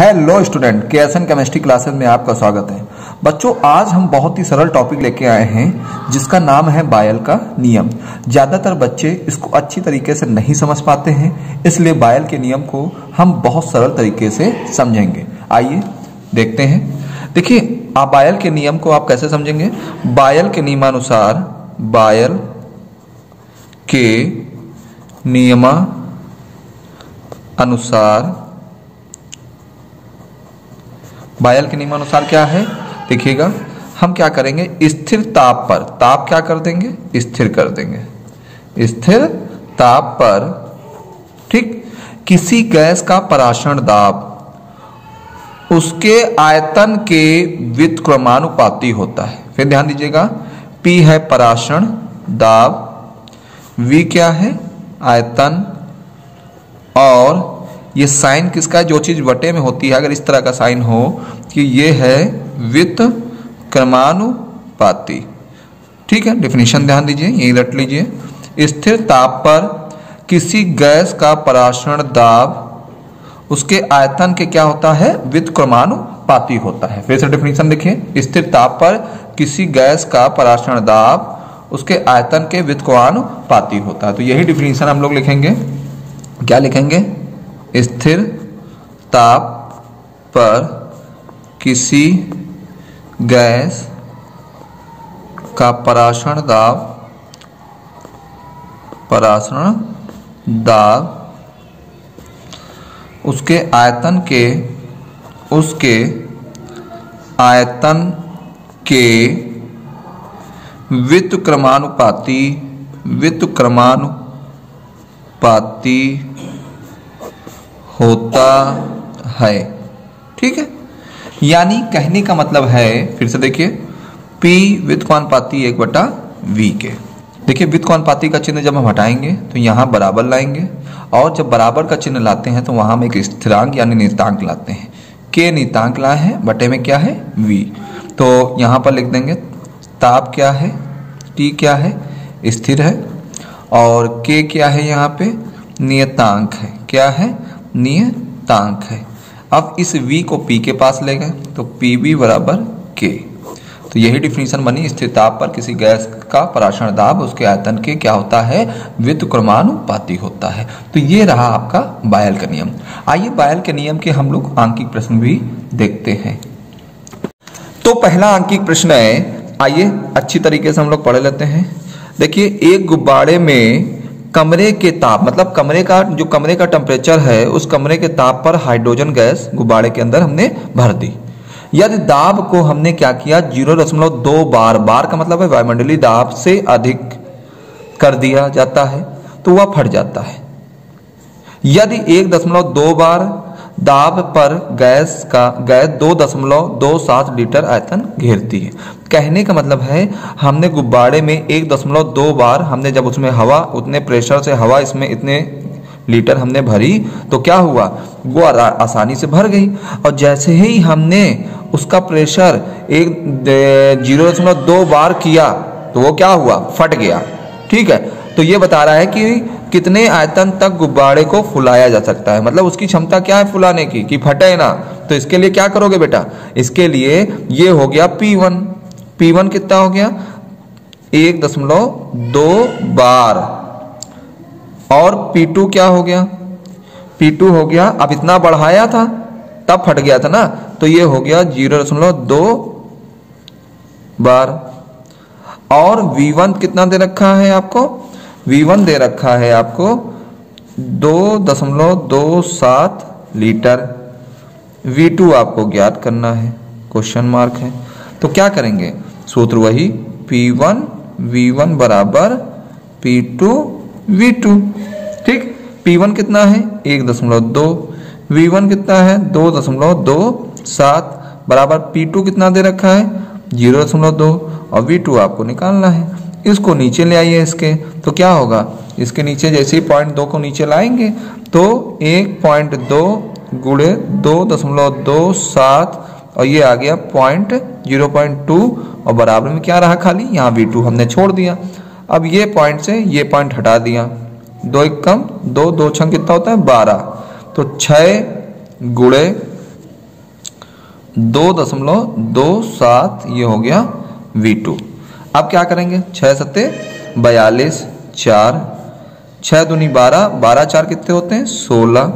Hello student K S chemistry classes में आपका स्वागत है। बच्चों, आज हम बहुत ही सरल टॉपिक लेके आए हैं, जिसका नाम है बायल का नियम। ज़्यादातर बच्चे इसको अच्छी तरीके से नहीं समझ पाते हैं, इसलिए बायल के नियम को हम बहुत सरल तरीके से समझेंगे। आइए, देखते हैं। देखिए, आप बायल के नियम को आप कैसे समझेंगे? बायल के नियमानुसार, बायल के नियमा अनुसार बायल के नियमानुसार क्या है? देखिएगा, हम क्या करेंगे? स्थिर ताप पर। ताप क्या कर देंगे? स्थिर कर देंगे। स्थिर ताप पर, ठीक? किसी गैस का पराशरण दाब, उसके आयतन के व्युत्क्रमानुपाती होता है। फिर ध्यान दीजिएगा, P है पराशरण दाब, V क्या है? आयतन और ये साइन किसका है जो चीज़ वटे में होती है, अगर इस तरह का साइन हो, कि ये है वित्त क्रमानुपाती। ठीक है? डेफिनेशन ध्यान दीजिए, यही रट लीजिए। स्थिर ताप पर किसी गैस का पराशरण दाब, उसके आयतन के क्या होता है? वित्त क्रमानुपाती होता है। फिर से डेफिनेशन देखिए। स्थिर ताप पर किसी गैस का पराशरण दाब, उसके आयतन के व्युत्क्रमानुपाती होता है। तो यही डिफिनेशन हम लोग लिखेंगे। क्या लिखेंगे? स्थिर ताप पर किसी गैस का पराशरण दाब पराशरण दाब, उसके आयतन के, उसके आयतन के वित्त क्रमानुपाती वित्त क्रमानुपाती होता है। ठीक है? यानी कहने का मतलब है, फिर से देखिए, P विद कौन पाती एक बटा वी के। देखिए व्युत्क्रमानुपाती का चिन्ह जब हम हटाएँगे तो यहाँ बराबर लाएँगे, और जब बराबर का चिन्ह लाते हैं तो वहाँ हम एक स्थिरांक यानी नियतांक लाते हैं। के नियतांक लाए हैं, बटे में क्या है? V तो यहाँ पर लिख देंगे, ताप क्या है? T क्या है? स्थिर है। और K क्या है यहाँ पे? नियतांक है। क्या है? नियतांक है। अब इस v को p के पास ले गए तो पी वी बराबर के तो यही डिफिनेशन बनी, स्थिर ताप पर किसी गैस का पराशरण दाब, उसके आयतन के क्या होता है? व्युत्क्रमानुपाती होता है। तो ये रहा आपका बायल का नियम। आइए बायल के नियम के हम लोग आंकिक प्रश्न भी देखते हैं। तो पहला आंकिक प्रश्न है, आइए अच्छी तरीके से हम लोग पढ़ लेते हैं। देखिए, एक गुब्बारे में कमरे के ताप मतलब कमरे का, जो कमरे का टेम्परेचर है, उस कमरे के ताप पर हाइड्रोजन गैस गुब्बारे के अंदर हमने भर दी। यदि दाब को हमने क्या किया? ज़ीरो दशमलव दो बार बार का मतलब है वायुमंडलीय दाब से अधिक कर दिया जाता है तो वह फट जाता है। यदि एक दशमलव दो बार दाब पर गैस का, गैस दो दशमलव दो सात लीटर आयतन घेरती है। कहने का मतलब है, हमने गुब्बारे में एक दशमलव दो बार हमने जब उसमें हवा, उतने प्रेशर से हवा इसमें इतने लीटर हमने भरी तो क्या हुआ? वो आसानी से भर गई। और जैसे ही हमने उसका प्रेशर एक ज़ीरो दशमलव दो बार किया तो वो क्या हुआ? फट गया। ठीक है? तो ये बता रहा है कि कितने आयतन तक गुब्बारे को फुलाया जा सकता है? मतलब उसकी क्षमता क्या है फुलाने की? कि फटे ना। तो इसके लिए क्या करोगे बेटा? इसके लिए ये हो गया P1 P1 कितना हो गया? एक दशमलव दो बार। और P2 क्या हो गया? P2 हो गया। अब इतना बढ़ाया था, तब फट गया था ना। तो ये हो गया ज़ीरो दशमलव दो बार। और V1 कितना दे रखा है आपको? V1 दे रखा है आपको दो दशमलव दो सात लीटर। V2 आपको ज्ञात करना है। क्वेश्चन मार्क है। तो क्या करेंगे? सूत्र वही P1 V1 बराबर P2 V2 ठीक? P1 कितना है? एक दशमलव दो। V1 कितना है? दो दशमलव दो सात। बराबर P2 कितना दे रखा है? ज़ीरो दशमलव दो। और V2 आपको निकालना है। इसको नीचे ले आइए इसके। तो क्या होगा? इसके नीचे जैसे ही पॉइंट दो को नीचे लाएँगे तो एक पॉइंट दो गुड़े दो दशमलव दो सात, और ये आ गया पॉइंट ज़ीरो पॉइंट टू और बराबर में क्या रहा खाली? यहाँ वी टू हमने छोड़ दिया। अब ये पॉइंट से ये पॉइंट हटा दिया। दो एक कम, दो दो छंग कितना होता है? बारह। तो छ गुड़े दो दशमलव दो सात, ये हो गया वी टू अब क्या करेंगे? छः सत्ते, बयालीस, चार। छः दूनी बारह बारह चार कितने होते हैं? सोलह।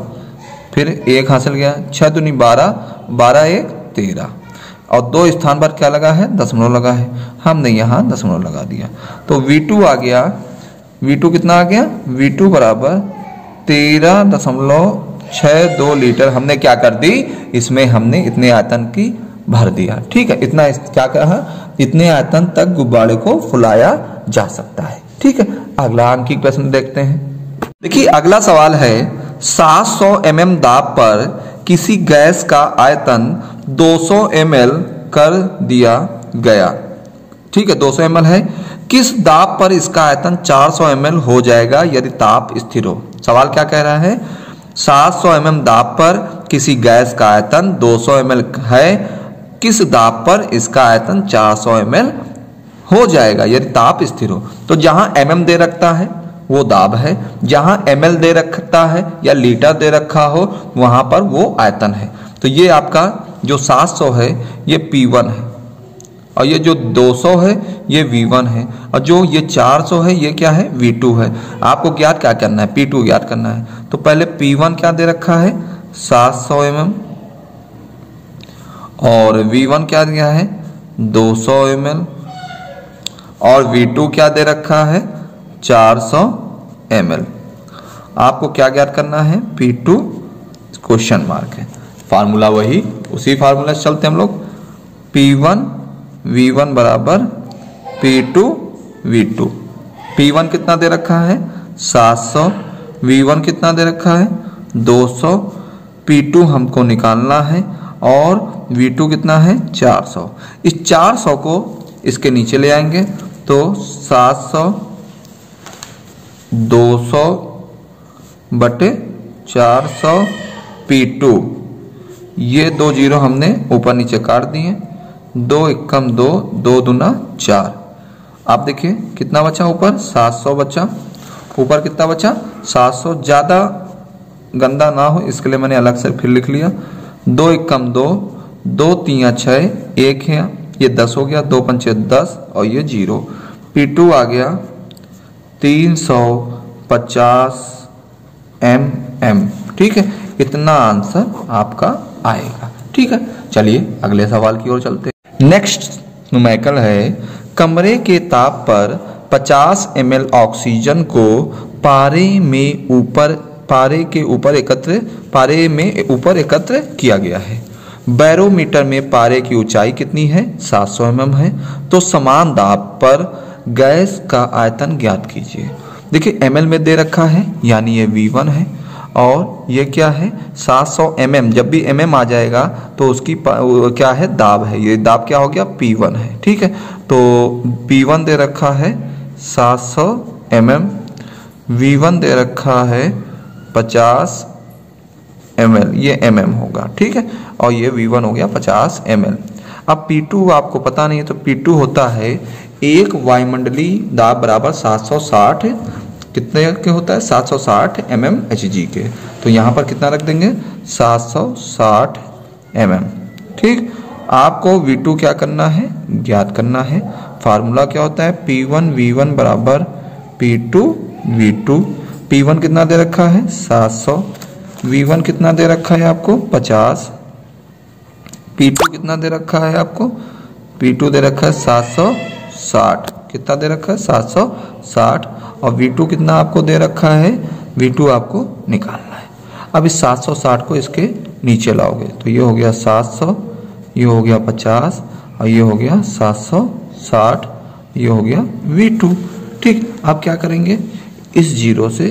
फिर एक हासिल गया। छः दूनी बारह बारह एक, तेरह। और दो स्थान पर क्या लगा है? दशमलव लगा है। हमने यहाँ दशमलव लगा दिया। तो V2 आ गया। V2 कितना आ गया? V2 बराबर तेरह दशमलव छः दो लीटर हमने क्या कर दी? इसमें हमने इतने आयतन की भर दिया। ठीक है, इतना क्या कहा? इतने आयतन तक गुब्बारे को फुलाया जा सकता है। ठीक है, अगला अंकित प्रश्न देखते हैं। देखिए, अगला सवाल है 700 सौ mm दाब पर किसी गैस का आयतन 200 ml कर दिया गया। ठीक है 200 ml है। किस दाब पर इसका आयतन 400 ml हो जाएगा यदि ताप स्थिर हो? सवाल क्या कह रहा है? 700 mm दाब पर किसी गैस का आयतन 200 ml है किस दाब पर इसका आयतन 400 ml हो जाएगा यदि ताप स्थिर हो? तो जहाँ एम mm दे रखता है, वो दाब है। जहाँ एम दे रखता है या लीटर दे रखा हो, वहाँ पर वो आयतन है। तो ये आपका जो 700 है, ये P1 है। और ये जो 200 है, ये V1 है। और जो ये 400 है, ये क्या है? V2 है। आपको ज्ञात क्या करना है? P2 ज्ञात करना है। तो पहले P1 क्या दे रखा है? 700 सौ mm और V1 क्या दिया है? 200 ml और V2 क्या दे रखा है? 400 ml आपको क्या ज्ञात करना है? P2 क्वेश्चन मार्क है। फार्मूला वही, उसी फार्मूला से चलते हम लोग। P1 V1 बराबर P2 V2 P1 कितना दे रखा है? 700 V1 कितना दे रखा है? 200 P2 हमको निकालना है। और V2 कितना है? 400 इस 400 को इसके नीचे ले आएँगे तो 700 200 बटे 400 P2 ये दो ज़ीरो हमने ऊपर नीचे काट दिए। दो एकम दो दो दुना चार। आप देखिए कितना बचा ऊपर? 700 बचा। ऊपर कितना बचा? 700 ज़्यादा गंदा ना हो, इसके लिए मैंने अलग से फिर लिख लिया। दो एकम दो दो तीन छः एक है, ये दस हो गया, दो पंचे दस, और ये ज़ीरो। पी टू आ गया, तीन सौ पचास एम एम ठीक है? इतना आंसर आपका आएगा। ठीक है? चलिए, अगले सवाल की ओर चलते नेक्स्ट नुमेकल है, कमरे के ताप पर 50 एम ऑक्सीजन को पारे में ऊपर, पारे के ऊपर एकत्र, पारे में ऊपर एकत्र किया गया है। बैरोमीटर में पारे की ऊंचाई कितनी है? 700 सौ mm है। तो समान दाब पर गैस का आयतन ज्ञात कीजिए। देखिए एमएल में दे रखा है, यानी ये V1 है। और ये क्या है? 700 सौ mm जब भी एम mm आ जाएगा तो उसकी क्या है? दाब है। ये दाब क्या हो गया? P1 है। ठीक है? तो P1 दे रखा है 700 सौ mm V1 दे रखा है 50 ml ये एम mm होगा, ठीक है? और ये V1 हो गया 50 ml अब P2 आपको पता नहीं है तो P2 होता है एक वायुमंडली दाब बराबर 760 कितने के होता है? 760 mm Hg के। तो यहाँ पर कितना रख देंगे? 760 mm ठीक? आपको V2 क्या करना है? ज्ञात करना है। फार्मूला क्या होता है? P1 V1 बराबर P2 V2 P1 कितना दे रखा है? 700 V1 कितना दे रखा है आपको? 50 P2 कितना दे रखा है आपको? P2 दे रखा है 760 कितना दे रखा है? 760 और V2 कितना आपको दे रखा है? V2 आपको निकालना है। अब इस 760 को इसके नीचे लाओगे तो ये हो गया 700 ये हो गया 50 और ये हो गया 760 ये हो गया V2 ठीक आप क्या करेंगे? इस ज़ीरो से,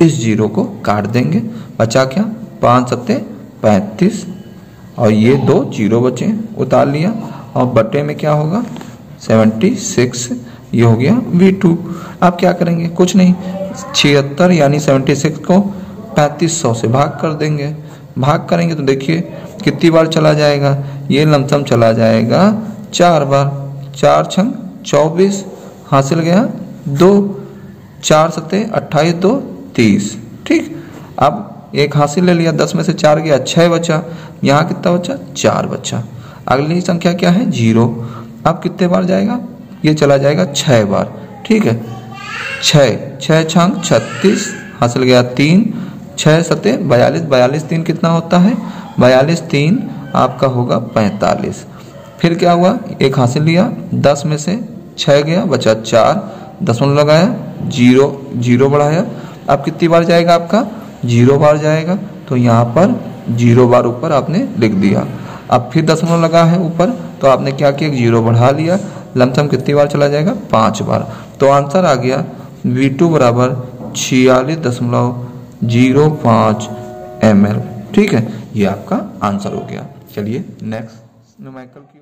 इस ज़ीरो को काट देंगे। बचा क्या? पाँच सत्ते, पैंतीस। और ये दो, ज़ीरो बचे, उतार लिया। और बटे में क्या होगा? सेवेंटी सिक्स, ये हो गया वी टू। अब क्या करेंगे? कुछ नहीं। छिहत्तर यानी सेवेंटी सिक्स को पैंतीस सौ से भाग कर देंगे। भाग करेंगे तो देखिए, कितनी बार चला जाएगा? ये लमसम चला जाएगा चार बार। चार छंग, चौबीस। हासिल गया दो। चार सत्ते, अट्ठाईस, दो, तीस। ठीक। अब एक हासिल ले लिया, दस में से चार गया छः बचा। यहाँ कितना बचा? चार बचा। अगली संख्या क्या है? ज़ीरो। अब कितने बार जाएगा? ये चला जाएगा छः बार। ठीक है? छः छः छंग छत्तीस। हासिल गया तीन। छः सत्य बयालीस। बयालीस तीन कितना होता है? बयालीस तीन आपका होगा पैंतालीस। फिर क्या हुआ? एक हासिल लिया, दस में से छः गया, बचा चार। दसवन लगाया, ज़ीरो। ज़ीरो बढ़ाया। अब कितनी बार जाएगा आपका? ज़ीरो बार जाएगा तो यहाँ पर ज़ीरो बार ऊपर आपने लिख दिया। अब फिर दसमलव लगा है ऊपर तो आपने क्या किया? ज़ीरो बढ़ा लिया। लमसम कितनी बार चला जाएगा? पाँच बार। तो आंसर आ गया वी टू बराबर छियालीस दशमलव ज़ीरो पाँच एम ठीक है, ये आपका आंसर हो गया। चलिए नेक्स्ट की